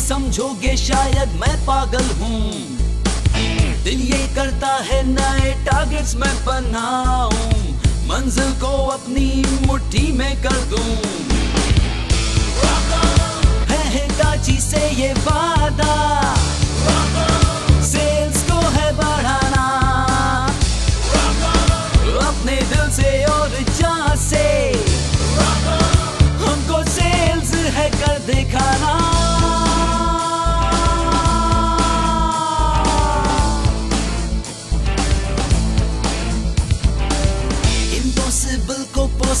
समझोगे शायद मैं पागल हूँ। दिल ये करता है नए टारगेट्स मैं बनाऊँ। मंजिल को अपनी मुट्ठी में कर दूँ। है हिताची से ये वादा है बढ़ाना। अपने दिल से और जहाँ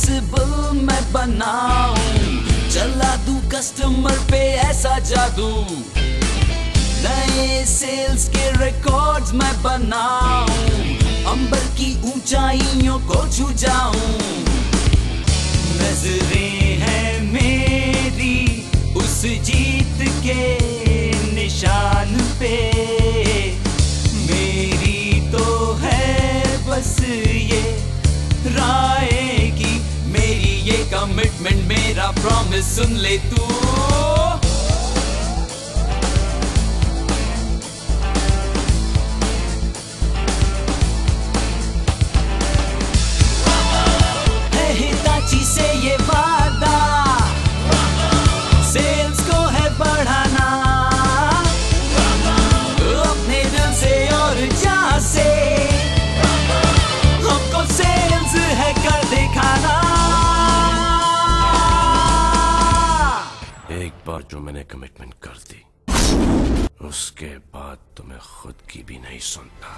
को पॉसिबल मैं बनाऊँ। चला दूँ कस्टमर पे ऐसा जादू। नए सेल्स के रिकॉर्ड्स मैं बनाऊँ। अंबर की ऊंचाइयों को छू जाऊँ नज़रें हैं मेरी उस जीत के मेरा प्रॉमिस सुन ले तू जो मैंने कमिटमेंट कर दी। उसके बाद तुम्हें मैं खुद की भी नहीं सुनता।